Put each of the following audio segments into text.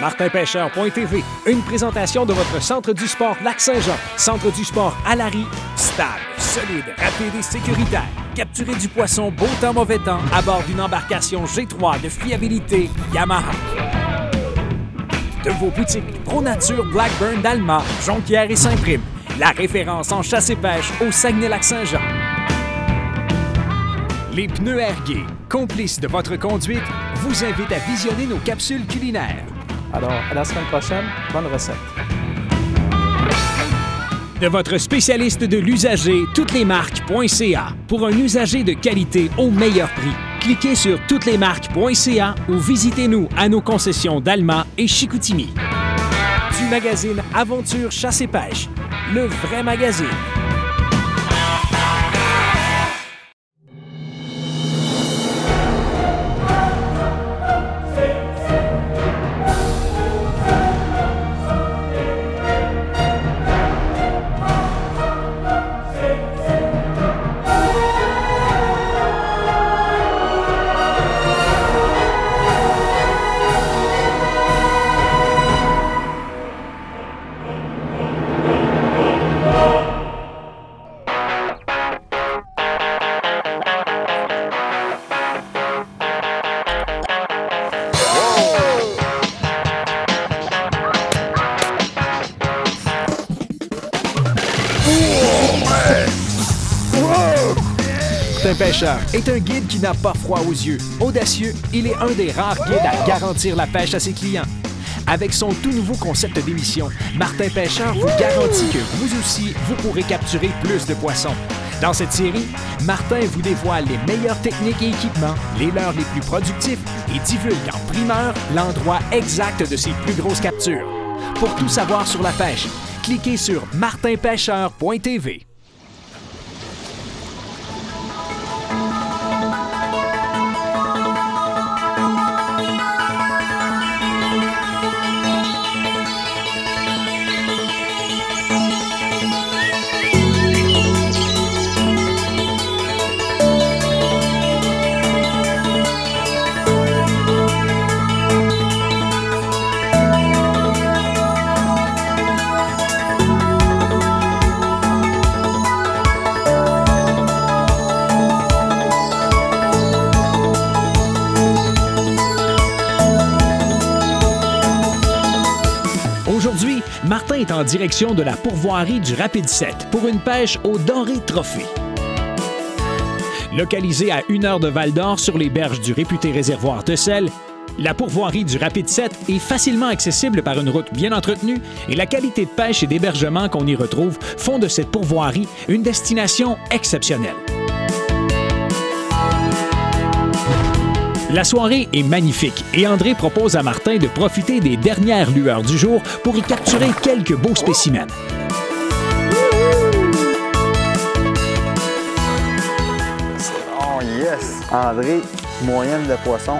martinpêcheur.tv, une présentation de votre centre du sport Lac-Saint-Jean. Centre du sport à stable, solide, rapide et sécuritaire. Capturer du poisson beau temps, mauvais temps à bord d'une embarcation G3 de fiabilité Yamaha. De vos boutiques Pro Nature, Blackburn, Dalma, Jonquière et Saint-Prime. La référence en chasse et pêche au Saguenay-Lac-Saint-Jean. Les pneus Ergués, complices de votre conduite, vous invitent à visionner nos capsules culinaires. Alors, à la semaine prochaine, bonne recette. De votre spécialiste de l'usager, toutes les marques.ca pour un usager de qualité au meilleur prix. Cliquez sur touteslesmarques.ca ou visitez-nous à nos concessions d'Alma et Chicoutimi. Du magazine Aventure Chasse et Pêche, le vrai magazine. Pêcheur est un guide qui n'a pas froid aux yeux. Audacieux, il est un des rares guides à garantir la pêche à ses clients. Avec son tout nouveau concept d'émission, Martin Pêcheur vous garantit que vous aussi, vous pourrez capturer plus de poissons. Dans cette série, Martin vous dévoile les meilleures techniques et équipements, les leurs les plus productifs et divulgue en primeur l'endroit exact de ses plus grosses captures. Pour tout savoir sur la pêche, cliquez sur martinpêcheur.tv. en direction de la pourvoirie du Rapide 7 pour une pêche au doré trophée. Localisée à une heure de Val d'Or sur les berges du réputé réservoir de sel, la pourvoirie du Rapide 7 est facilement accessible par une route bien entretenue et la qualité de pêche et d'hébergement qu'on y retrouve font de cette pourvoirie une destination exceptionnelle. La soirée est magnifique et André propose à Martin de profiter des dernières lueurs du jour pour y capturer quelques beaux spécimens. Oh yes! André, moyenne de poisson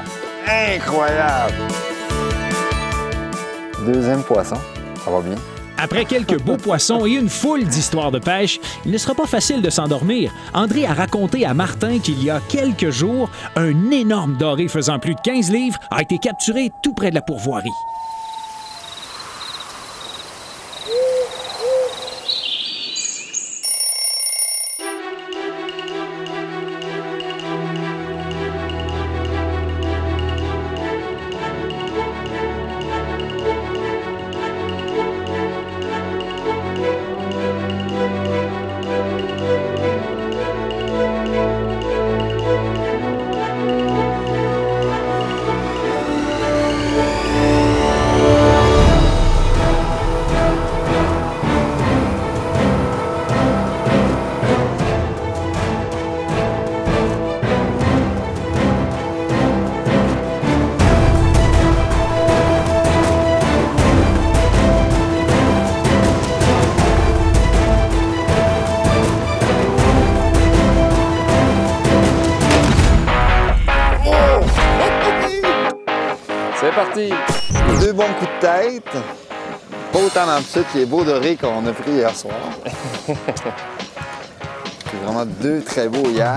incroyable! Deuxième poisson, ça va bien? Après quelques beaux poissons et une foule d'histoires de pêche, il ne sera pas facile de s'endormir. André a raconté à Martin qu'il y a quelques jours, un énorme doré faisant plus de 15 livres a été capturé tout près de la pourvoirie. C'est parti! Deux bons coups de tête. pas autant d'amplitude que les beaux dorés qu'on a pris hier soir. C'est vraiment deux très beaux hier.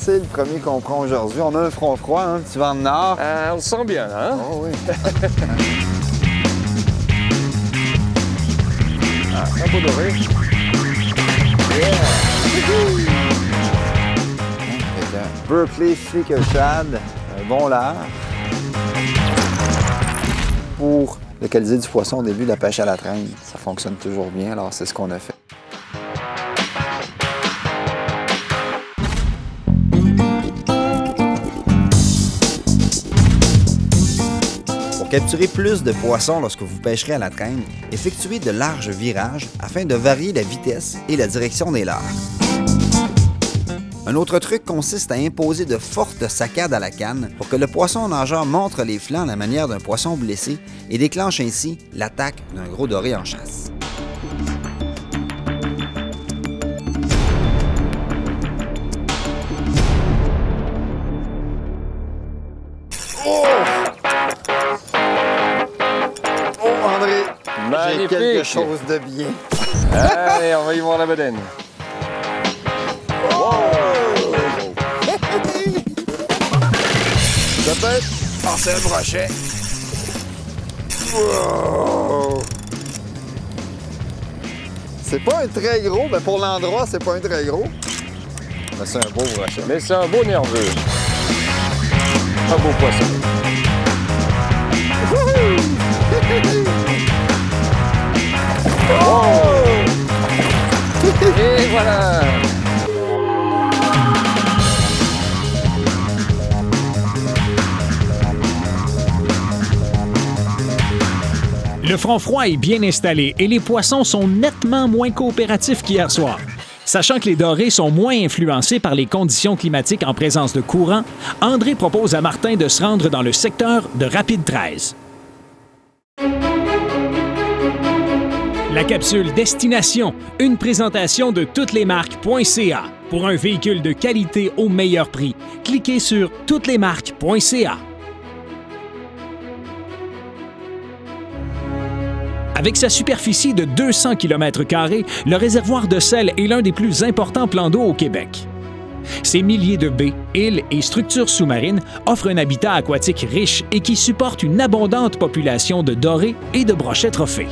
C'est le premier qu'on prend aujourd'hui. On a un front froid, un petit vent de nord. Ah, on le sent bien, hein? Oh oui. Un beau doré. Berkeley Flicker Shad, bon lard. Pour localiser du poisson au début de la pêche à la traîne, ça fonctionne toujours bien, alors c'est ce qu'on a fait. Pour capturer plus de poissons lorsque vous pêcherez à la traîne, effectuez de larges virages afin de varier la vitesse et la direction des lards. Un autre truc consiste à imposer de fortes saccades à la canne pour que le poisson nageur montre les flancs à la manière d'un poisson blessé et déclenche ainsi l'attaque d'un gros doré en chasse. Oh André, j'ai quelque chose de bien. Allez, on va y voir la bedaine. Ça peut être... Oh, c'est un brochet. Wow. C'est pas un très gros, mais pour l'endroit, c'est pas un très gros. Mais c'est un beau brochet. Mais c'est un beau nerveux. Un beau poisson. Et front froid est bien installé et les poissons sont nettement moins coopératifs qu'hier soir. Sachant que les dorés sont moins influencés par les conditions climatiques en présence de courant, André propose à Martin de se rendre dans le secteur de Rapide 13. La capsule Destination, une présentation de toutes les marques.ca pour un véhicule de qualité au meilleur prix. Cliquez sur touteslesmarques.ca. Avec sa superficie de 200 km, le réservoir de sel est l'un des plus importants plans d'eau au Québec. Ses milliers de baies, îles et structures sous-marines offrent un habitat aquatique riche et qui supporte une abondante population de dorés et de brochets trophées.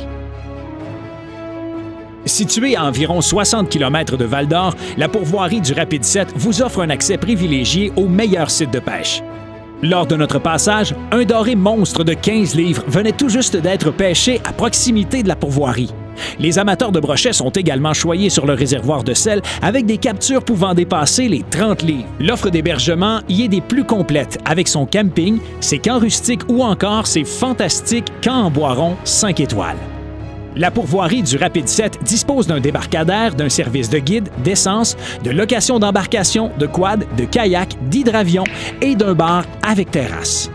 Située à environ 60 km de Val-d'Or, la pourvoirie du Rapide 7 vous offre un accès privilégié aux meilleurs sites de pêche. Lors de notre passage, un doré monstre de 15 livres venait tout juste d'être pêché à proximité de la pourvoirie. Les amateurs de brochets sont également choyés sur le réservoir de sel avec des captures pouvant dépasser les 30 livres. L'offre d'hébergement y est des plus complètes avec son camping, ses camps rustiques ou encore ses fantastiques camps en boiron 5 étoiles. La pourvoirie du Rapide 7 dispose d'un débarcadère, d'un service de guide, d'essence, de location d'embarcation, de quad, de kayak, d'hydravion et d'un bar avec terrasse.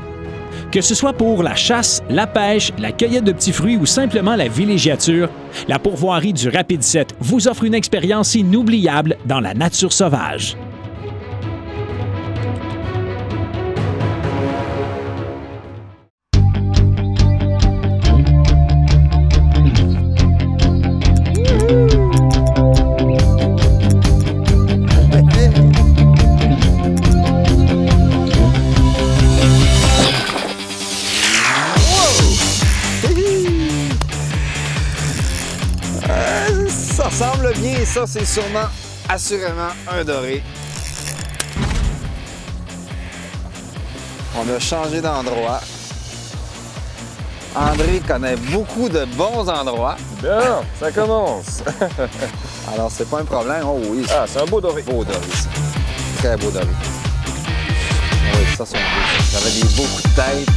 Que ce soit pour la chasse, la pêche, la cueillette de petits fruits ou simplement la villégiature, la pourvoirie du Rapide 7 vous offre une expérience inoubliable dans la nature sauvage. Ça, c'est sûrement, assurément, un doré. On a changé d'endroit. André connaît beaucoup de bons endroits, Bien, ça commence. alors c'est pas un problème. Oh oui, Ah, c'est un beau doré. beau doré, ça. Très beau doré. Ah Oui, ça, c'est beau. J'avais des beaux coups de tête.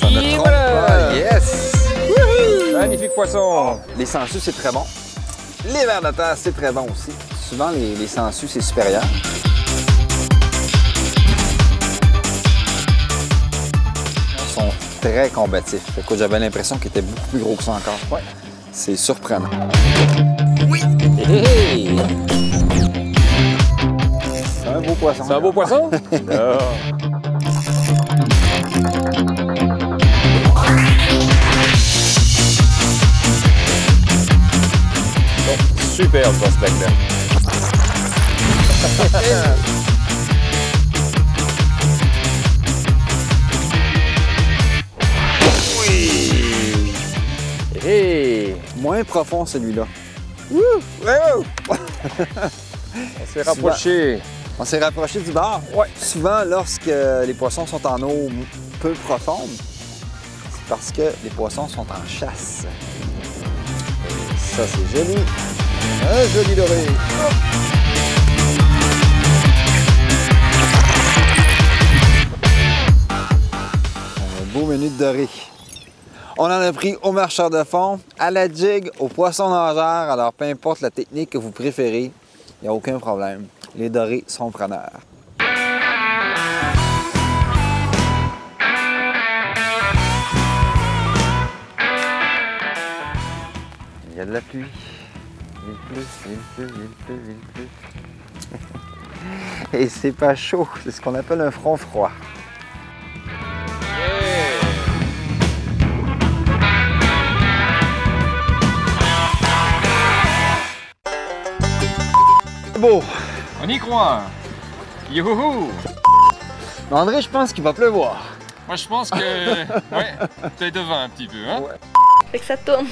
Ça ne trompe voilà. pas. Yes! Magnifique poisson. Les sangsues, c'est très bon. Les vers de terre, c'est très bon aussi. Souvent, les, les sangsues, c'est supérieur. Ils sont très combatifs. Écoute, j'avais l'impression qu'ils étaient beaucoup plus gros que ça encore. Ouais. C'est surprenant. Hey. C'est un beau poisson. C'est un beau poisson? superbe dans ce lac-là. Hé! Moins profond celui-là. On s'est rapproché. On s'est rapproché du bar. Ouais. Souvent, lorsque les poissons sont en eau peu profonde, c'est parce que les poissons sont en chasse. Et ça, c'est joli. Un joli doré. Un beau menu de doré. On en a pris au marcheur de fond, à la jig, au poisson nageur. Alors, peu importe la technique que vous préférez, il n'y a aucun problème. Les dorés sont preneurs. Il y a de la pluie. Il pleut, il pleut, il pleut, il pleut. Et c'est pas chaud, c'est ce qu'on appelle un front froid. Beau. On y croit. Youhou! Mais André, je pense qu'il va pleuvoir. Moi, je pense que. Ouais, t'es devant un petit peu, hein? Fait que ça tourne.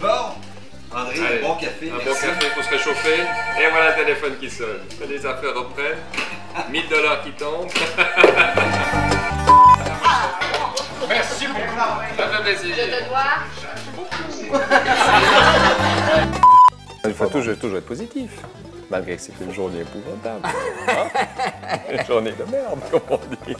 Bon. André, Allez, bon café. Un bon café pour se réchauffer. Et voilà le téléphone qui sonne. Les affaires reprennent. 1000 dollars qui tombent. Merci beaucoup. Ça fait plaisir. Il faut toujours, toujours être positif. Malgré que c'est une journée épouvantable. Hein? Une journée de merde, comme on dit.